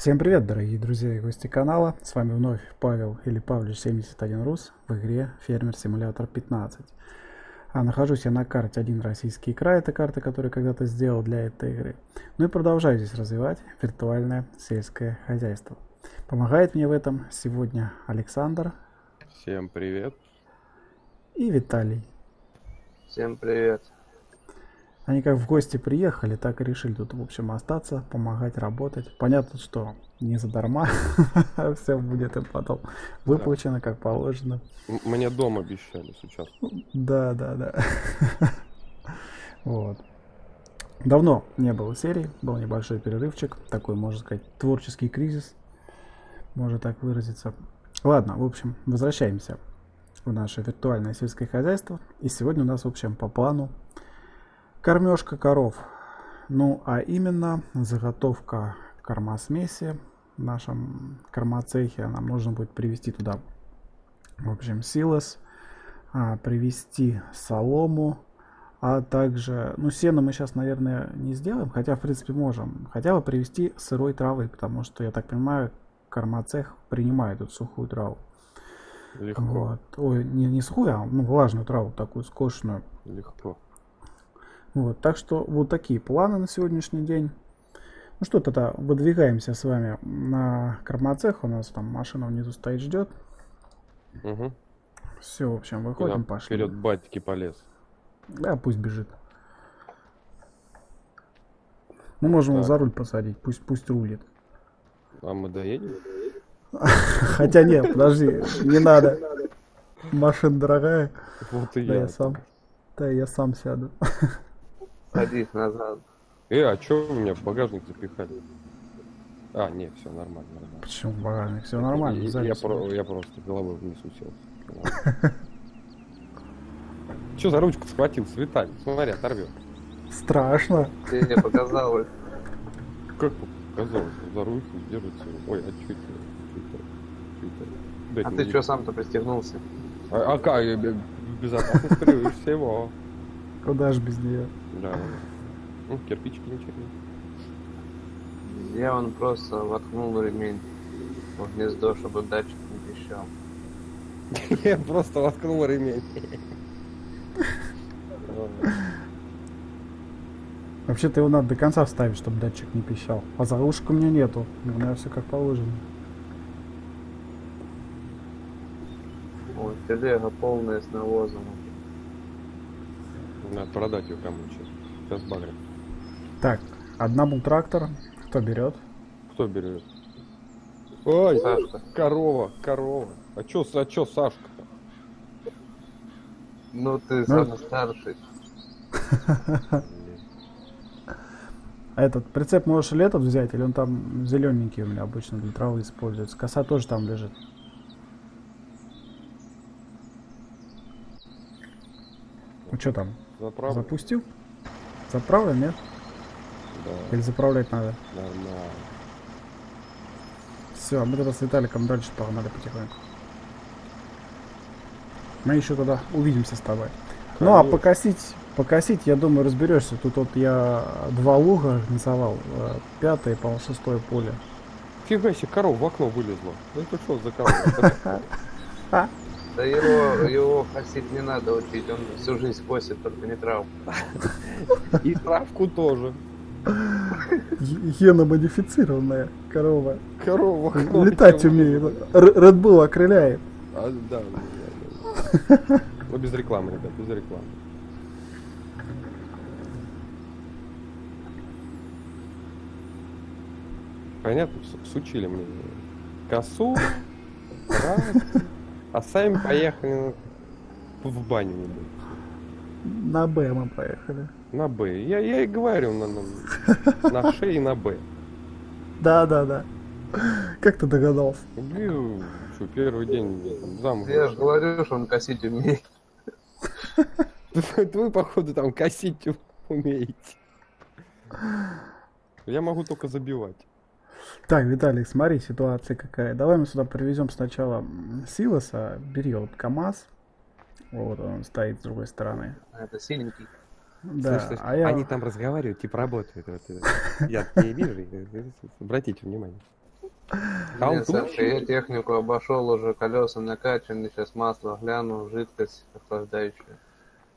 Всем привет, дорогие друзья и гости канала. С вами вновь Павел или Павлич 71 Рус в игре Фермер Симулятор 15. А нахожусь я на карте один российский край, это карта, которую когда-то сделал для этой игры. Ну и продолжаю здесь развивать виртуальное сельское хозяйство. Помогает мне в этом сегодня Александр. Всем привет. И Виталий. Всем привет. Они как в гости приехали, так и решили тут, в общем, остаться, помогать, работать. Понятно, что не задарма, все будет им потом выплачено, как положено. Мне дом обещали сейчас. Да, да, да. Вот. Давно не было серии, был небольшой перерывчик, такой, можно сказать, творческий кризис, можно так выразиться. Ладно, в общем, возвращаемся в наше виртуальное сельское хозяйство. И сегодня у нас, в общем, по плану Кормежка коров. Ну, а именно заготовка кормосмеси в нашем кормоцехе. Нам нужно будет привести туда, в общем, силос, а, привести солому, а также, ну, сено мы сейчас, наверное, не сделаем, хотя, в принципе, можем. Хотя бы привести сырой травы, потому что, я так понимаю, кормоцех принимает эту сухую траву. Легко. Вот. Ой, не, не сухую, а ну, влажную траву, такую скошенную. Легко. Вот, так что вот такие планы на сегодняшний день. Ну что, тогда выдвигаемся с вами на кормоцех. У нас там машина внизу стоит, ждет. Угу. Все, в общем, выходим, Куда пошли. Вперед батьки полез. Да, пусть бежит. Мы можем его Так. за руль посадить, пусть, пусть рулит. А мы доедем? Хотя нет, подожди, не надо. Машина дорогая. Вот и Да я. я сам. Да я сам сяду. Садись назад. Э, а чё вы меня в багажник запихали? А, нет, все нормально, нормально. Почему в багажник? Все нормально. Я, я про- я просто головой вниз уселся. Че за ручку схватился, Виталий? Смотри, оторвет. Страшно. Ты мне показалось. Как показалось, за ручку держится. Ой, а чё это? Чё? Чё А ты что сам-то пристегнулся? А, а как? Безопасность превыше всего. Куда же без нее? Да. Ну, кирпичики не черные. Я он просто воткнул ремень в гнездо, чтобы датчик не пищал. Я просто воткнул ремень. Вообще-то его надо до конца вставить, чтобы датчик не пищал. А заглушек у меня нету. У меня все как положено. Вот, телега полная с навозом. Надо продать ее кому сейчас. Сейчас багрят. Так, одному трактор. Кто берет? Кто берет? Ой, Сашка. корова, корова. А чё, а чё Сашка-то? Ну ты Ну. самый старший. А этот прицеп можешь или этот взять, или он там зелененький у меня обычно для травы используется. Коса тоже там лежит. Ну что там, Заправ? запустил? Заправлен, нет? Да, Или заправлять надо? нормально. Все, мы тогда с Виталиком дальше погнали потихоньку. Мы еще тогда увидимся с тобой. Ну а Конечно. покосить, покосить, я думаю, разберешься. Тут вот я два луга организовал, э, пятое, по-моему, шестое поле. Фига себе, корова в окно вылезла. Ну это что за корова? Да его, его косить не надо учить, он всю жизнь косит, только не травку. И травку тоже. Геномодифицированная корова. Корова окно. Летать умеет. Red Bull окрыляет. А, да, да, да. Ну без рекламы, ребят, без рекламы. Понятно, сучили мне косу, травку, а сами поехали в баню. На Б мы поехали. На Б. Я, я и говорю на, на, на шее и на Б. Да, да, да. Как ты догадался? Блин, что, первый день замуж. Я же говорю, что он косить умеет. Вы, походу, там косить умеете. Я могу только забивать. Так, Виталий, смотри, ситуация какая. Давай мы сюда привезем сначала Силоса. Бери вот КАМАЗ. Вот он стоит с другой стороны. А Это синенький. Да, Слышь, слышь, а я... Они там разговаривают, типа работают. Вот, э, я не вижу. Обратите внимание. Там Нет, Саша, я технику обошел уже, колеса накачаны, сейчас масло гляну, жидкость охлаждающая.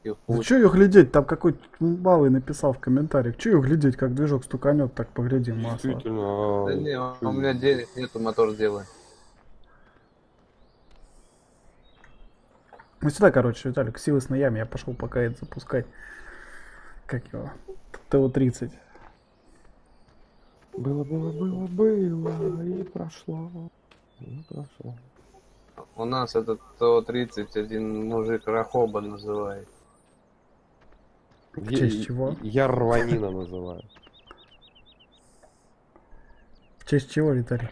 Ну путь. что ее глядеть? Там какой-то малый написал в комментариях. Че ее глядеть, как движок стуканет, так поглядим масло. Действительно. Да а, не, что у меня денег нету, мотор делать. Ну сюда, короче, Виталик, силы с яме. Я пошел пока это запускать. Как его? ТО-30. Было, было, было, было, и прошло. И прошло. У нас этот ТО-30 один мужик Рахоба называет. В честь чего? Я рванина называю. В честь чего, Виталий?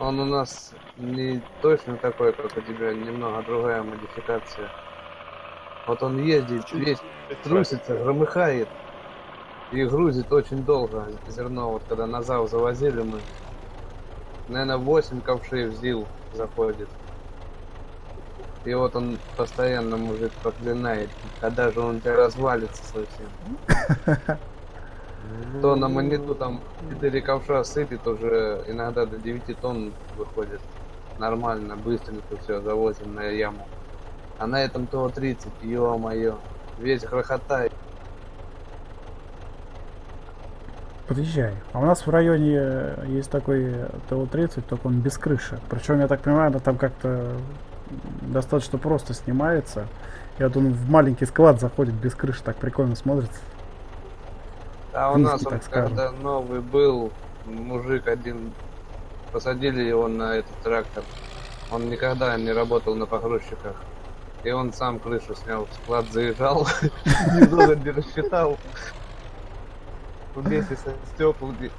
Он у нас не точно такой, как у тебя, немного другая модификация. Вот он ездит, весь трусится, громыхает и грузит очень долго зерно. Вот когда на ЗАВ завозили мы, наверное, 8 ковшей в ЗИЛ заходит. И вот он постоянно мужик проклинает, когда же он тебя развалится совсем. То на монету там 4 ковша сыпет уже, иногда до 9 тонн выходит. Нормально, быстренько все, завозим на яму. А на этом то 30, ё-моё. Весь грохотает. Подъезжай. А у нас в районе э, есть такой ТО-30, только он без крыши. Причем, я так понимаю, она там как-то достаточно просто снимается. Я думаю, в маленький склад заходит без крыши, так прикольно смотрится. А у нас он, когда новый был, мужик один, посадили его на этот трактор. Он никогда не работал на погрузчиках. И он сам крышу снял, в склад заезжал, немного не рассчитал. Вместе со стеклами.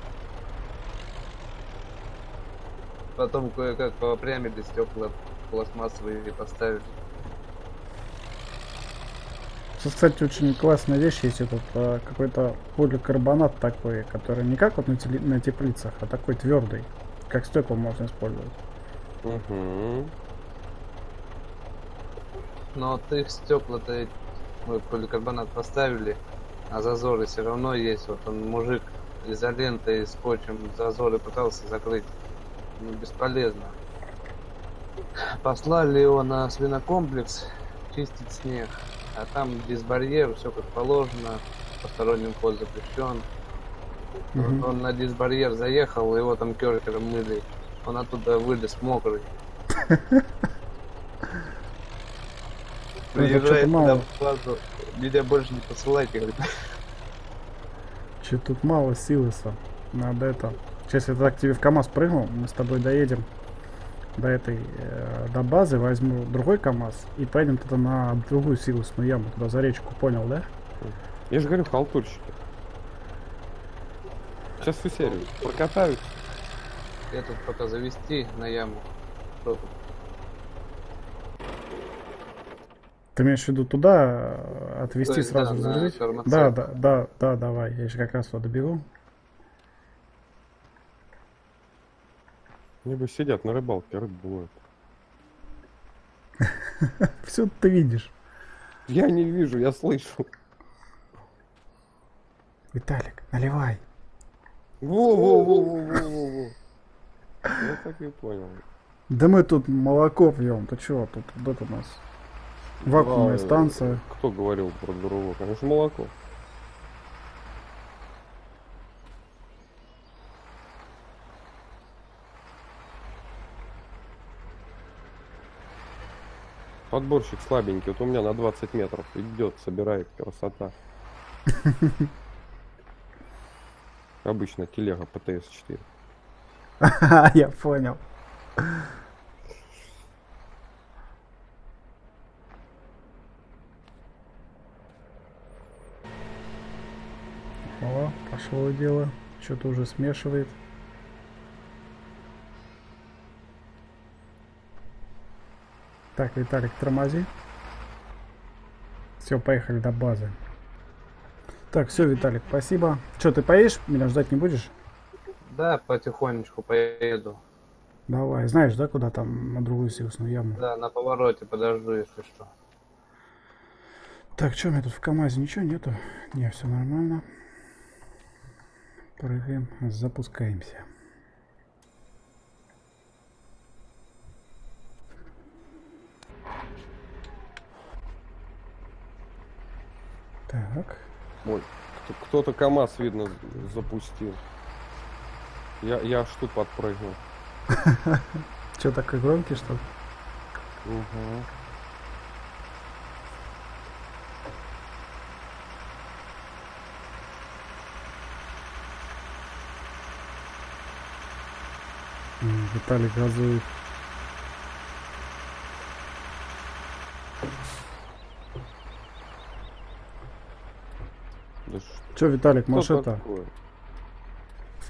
Потом кое-как поопрямили стекла пластмассовые поставили. Сейчас, кстати, очень классная вещь есть этот э, какой-то поликарбонат такой, который не как вот на, теле- на теплицах, а такой твердый, как стекла можно использовать. Мгм. Но вот их стекла-то мы поликарбонат поставили, а зазоры все равно есть. Вот он мужик изолентой, скотчем зазоры пытался закрыть. Ну, бесполезно. Послали его на свинокомплекс чистить снег. А там дисбарьер, все как положено, посторонним вход запрещен. Вот Он на дисбарьер заехал, его там керкером мыли. Он оттуда вылез мокрый. Приезжает в базу, меня больше не посылайте, говорит. Че тут мало силоса. Надо это. Сейчас я так тебе в КамАЗ прыгну, мы с тобой доедем до этой, э, до базы, возьму другой КамАЗ и поедем туда на другую силосную яму, туда за речку, понял, да? Я же говорю, халтурщики. Сейчас всю серию прокатают. Я тут пока завести на яму. Ты имеешь в виду туда э, отвезти сразу да. Да, да, да, да, давай. Я же как раз туда добегу. Либо сидят на рыбалке, рыбу ловят. Все ты видишь. Я не вижу, я слышу. Виталик, наливай. Во-во-во-во-во-во. Я так и понял. Да мы тут молоко пьем. Ты чего? Тут вот это у нас вакуумная станция. Кто говорил про другого? Конечно, молоко. Подборщик слабенький, вот у меня на 20 метров идет, собирает красота. Обычно телега ПТС-4. Я понял. О, пошло дело. Что-то уже смешивает. Так, Виталик, тормози. Все, поехали до базы. Так, все, Виталик, спасибо. Что, ты поедешь? Меня ждать не будешь? Да, потихонечку поеду. Давай, знаешь, да, куда там на другую силосную яму? Да, на повороте подожду, если что. Так, что у меня тут в КамАЗе? Ничего нету? Не, все нормально. Прыгаем, запускаемся. Так. Ой, кто- кто-то КамАЗ, видно, запустил. Я, я аж тут подпрыгнул. Че такой громкий, что ли? Угу. Виталий газует. Че, Виталик, в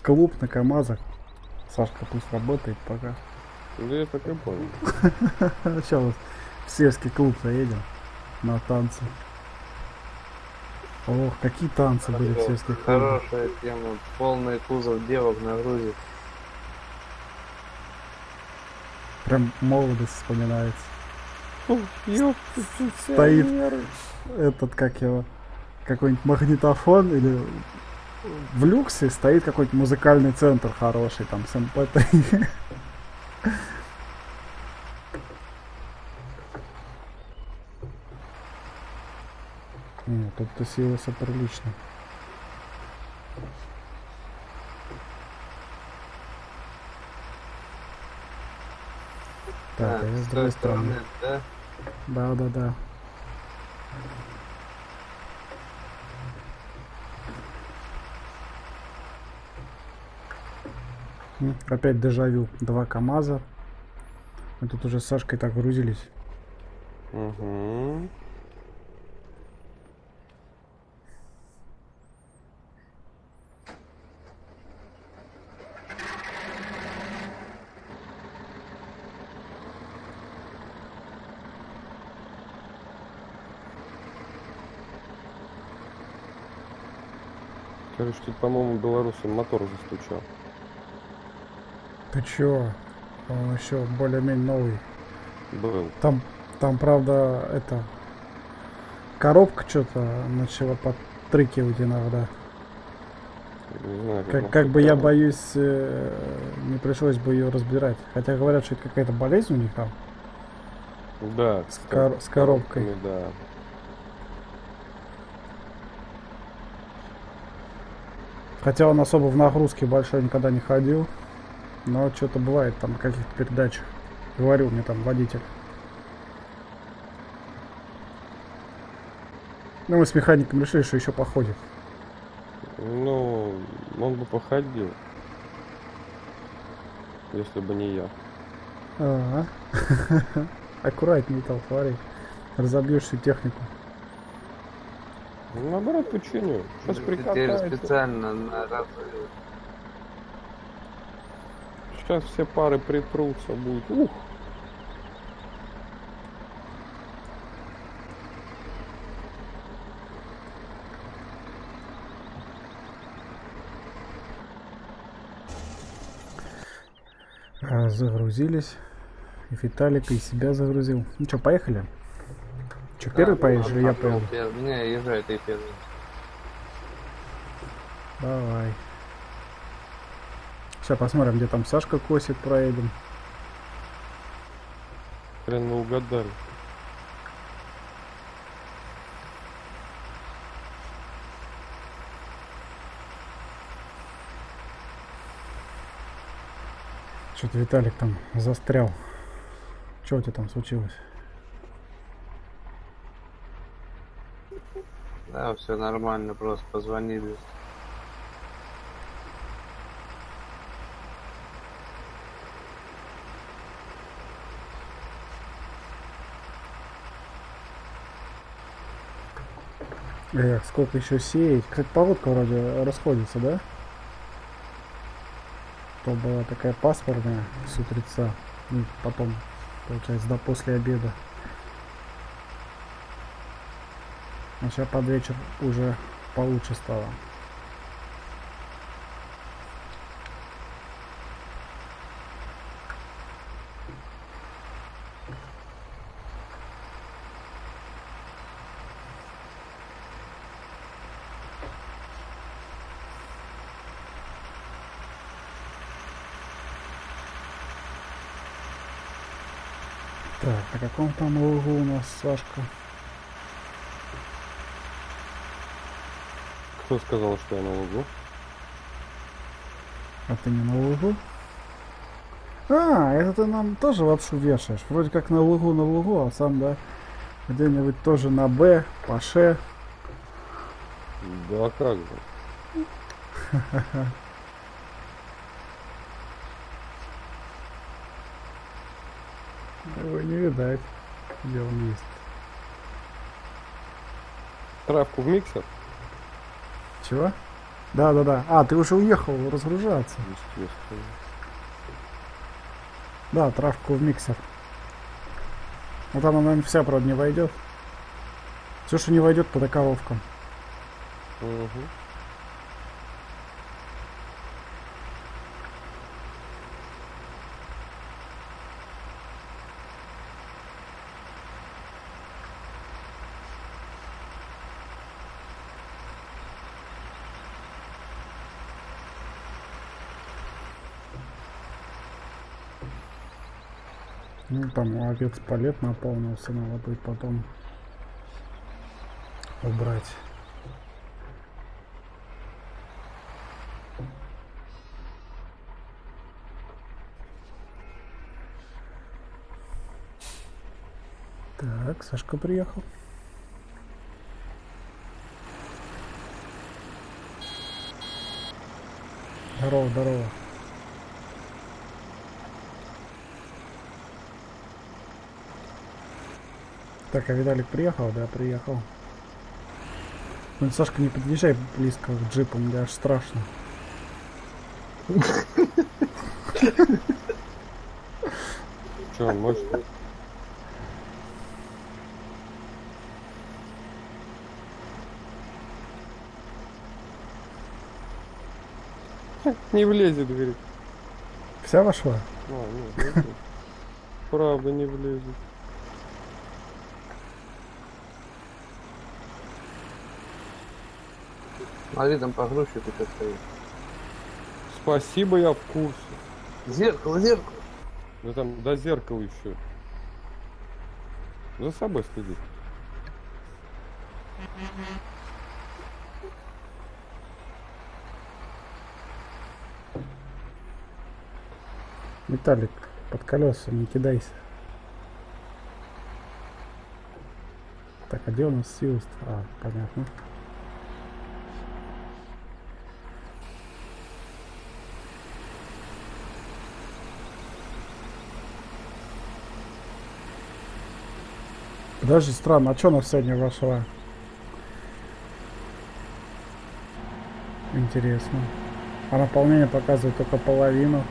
клуб на КамАЗах? Сашка пусть работает пока. Да я так и понял. Сейчас в сельский клуб заедем на танцы. Ох, какие танцы были в сельских клубах. Хорошая тема. Полный кузов девок нагрузит. Прям молодость вспоминается. Стоит. Этот, как его, какой-нибудь магнитофон или в люксе стоит какой-нибудь музыкальный центр хороший, там с MP3. М, Тут тусился прилично. Так, а с другой стороны. да? Да, да, Опять дежавю. Два КАМАЗа. Мы тут уже с Сашкой так грузились. Угу. Короче, тут, по-моему, белорусам мотор застучал. Ты чё? Он еще более-менее новый. Был. Там, там, правда, это... Коробка что-то начала подтрыкивать иногда. Не знаю, Как, как бы я боюсь, э, не пришлось бы ее разбирать. Хотя говорят, что это какая-то болезнь у них там. Да, с кор- с коробкой. Да. Хотя он особо в нагрузке большой никогда не ходил. Но что-то бывает там на каких-то передачах. Говорил мне там водитель. Ну, мы с механиком решили, что еще походит. Ну, он бы походил. Если бы не я. Ага. Аккуратнее смотри. Разобьешь всю технику. Ну, наоборот, починю. Сейчас прикатается. специально на раз- Сейчас все пары притрутся, будет. Ух! А, Загрузились. И Виталика, и себя загрузил. Ну что, поехали? Че, первый Да, поедешь или я поеду? Не, езжай ты первый. Давай. Сейчас посмотрим, где там Сашка косит, проедем. Хрен мы угадали. Что-то Виталик там застрял. Что у тебя там случилось? Да, все нормально, просто позвонили. Эх, сколько еще сеять? Кстати, погодка вроде расходится, да? То была такая пасмурная с утреца. Ну, потом, получается, до после обеда. А сейчас под вечер уже получше стало. Так, на каком там лугу у нас Сашка? Кто сказал, что я на лугу? А ты не на лугу? А, это ты нам тоже лапшу вешаешь. Вроде как на лугу, на лугу, а сам, да, где-нибудь тоже на Б, по Ш. Да как же. Где он есть. Травку в миксер? Чего? Да, да, да. А, ты уже уехал разгружаться. Естественно. Да, травку в миксер. Ну там она, наверное, вся, правда, не войдет. Все, что не войдет по коровкам. Угу. Там у овец палет наполнился, надо будет потом убрать. Так, Сашка приехал. Здорово, здорово. Так, а Виталик приехал? Да, приехал. Ну, Сашка, не подъезжай близко к джипу, мне аж страшно. Че, он мощный? Не влезет, говорит. Вся вошла? А, нет, нет. Правда не влезет. Смотри, там погрузчик тебя стоит. Спасибо, я в курсе. Зеркало, зеркало. Да там до зеркала еще. За собой следи. Виталик, под колеса не кидайся. Так, а где у нас Силст? А, понятно. Подожди, странно, а что она сегодня вошла? Интересно. А наполнение показывает только половину.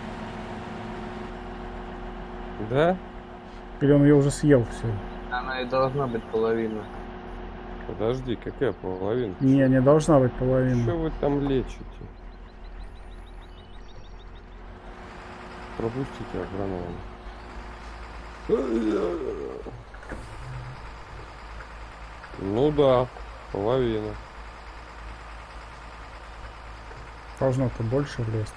Да? Или он ее уже съел все? Она и должна быть половина. Подожди, какая половина? Не, не должна быть Что половина. вы там лечите? Пропустите агронома. Ну да, половина. Должно-то больше влезть.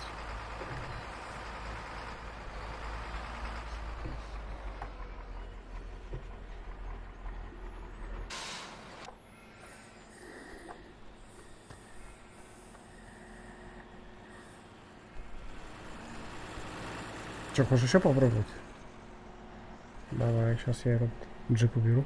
Че, хочешь еще попробовать? Давай, сейчас я этот джип уберу.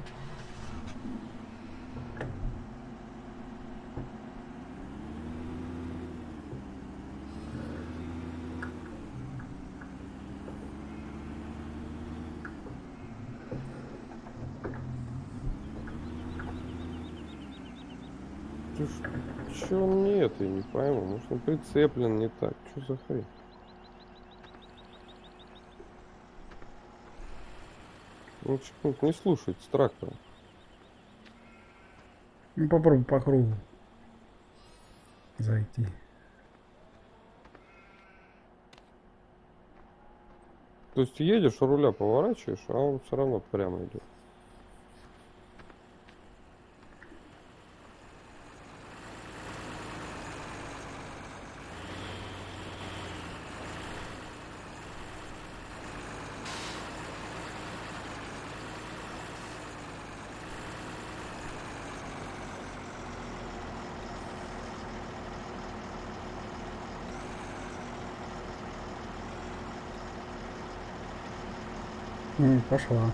Ты ж, чё он не пойму. Может он прицеплен не так. Что за хрень? Ну, чё, не слушайте, с трактора. Ну попробуй по кругу зайти. То есть едешь, руля поворачиваешь, а он все равно прямо идет. Пошла.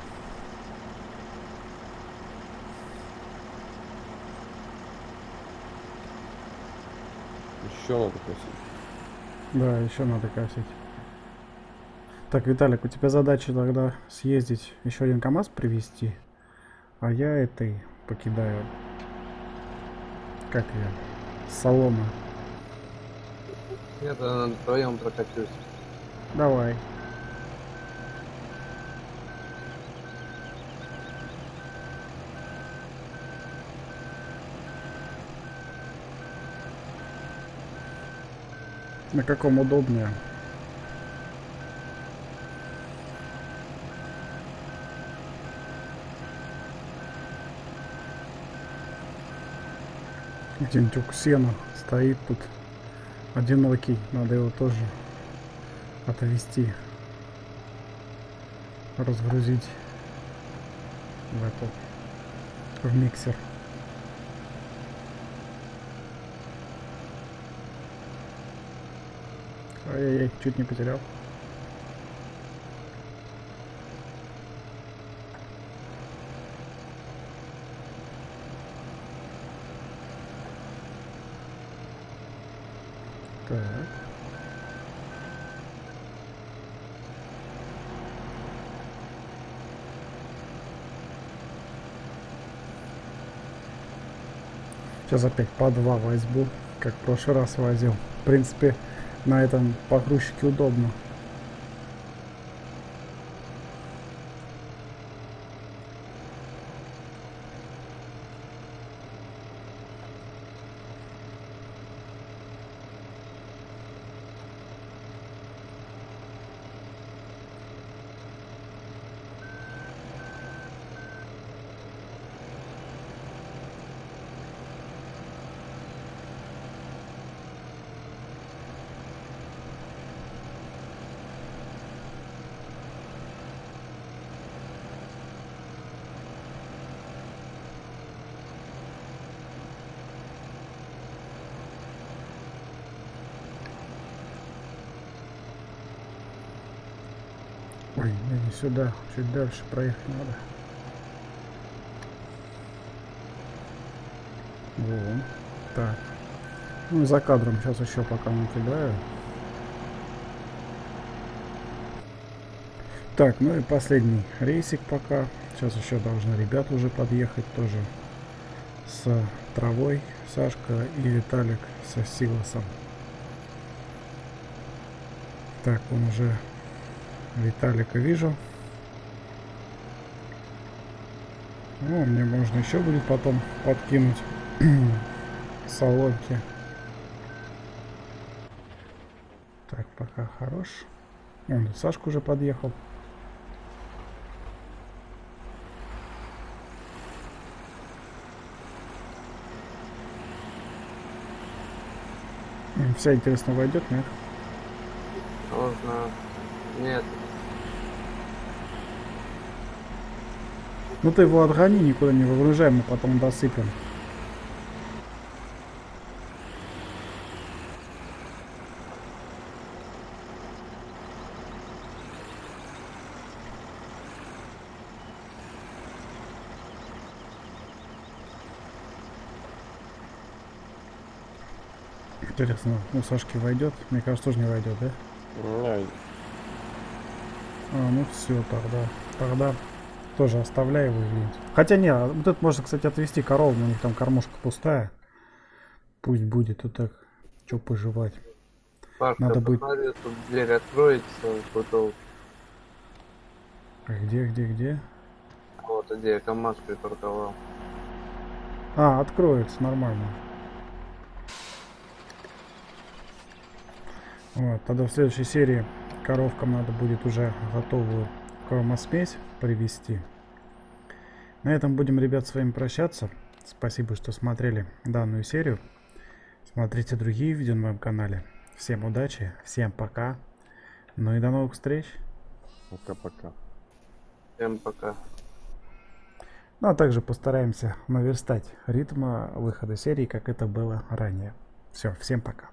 Еще надо просить. Да, еще надо косить. Так, Виталик, у тебя задача тогда съездить еще один КАМАЗ привезти, а я этой покидаю. Как я? Солома. Я тогда вдвоем прокачусь. Давай. На каком удобнее? Тюк сена стоит тут одинокий, надо его тоже отвезти, разгрузить в эту, в миксер. Ай-яй-яй, чуть не потерял. Так. Сейчас опять по два возьму, как в прошлый раз возил. В принципе, на этом погрузчике удобно. Ой, мне не сюда, чуть дальше проехать надо. Во. Так. Ну за кадром сейчас еще пока накидаю. Так, ну и последний рейсик пока. Сейчас еще должны ребята уже подъехать тоже с травой. Сашка и Виталик со силосом. Так, он уже Виталика вижу. Ну, мне можно еще будет потом подкинуть соломки. Так, пока хорош. Он, Сашка уже подъехал. Вся интересно войдет, нет? Можно... Нет, Ну ты его отгони, никуда не выгружай, мы потом досыпем. Интересно, у Сашки войдет? Мне кажется, тоже не войдет, да? Ай, А, ну все, тогда. Тогда тоже оставляй его. Хотя не, а вот это можно, кстати, отвезти корову, у них там кормушка пустая. Пусть будет, вот так. Че пожевать. Пашка, Надо будет- посмотри, тут дверь откроется, потом А Где, где, где? вот где я КамАЗ припарковал. А, откроется, нормально. Вот, тогда в следующей серии коровкам надо будет уже готовую кормосмесь привезти. На этом будем, ребят, с вами прощаться. Спасибо, что смотрели данную серию. Смотрите другие видео на моем канале. Всем удачи, всем пока. Ну и до новых встреч. пока-пока. Всем пока. Ну а также постараемся наверстать ритма выхода серии, как это было ранее. Все, всем пока.